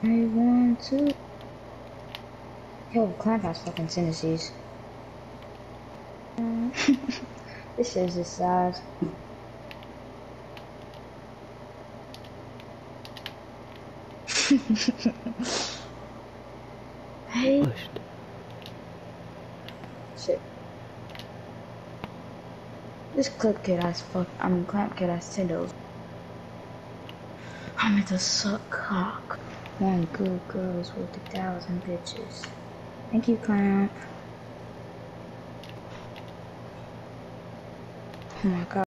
Oh, I want to. Yo, Clamp has fucking tendencies. this is his size. hey. Pushed. Shit. This clip kid has fuck. I mean, clamp kid has Tindos. I'm meant to suck cock. One good girl's worth a thousand bitches. Thank you, clamp. Oh my god.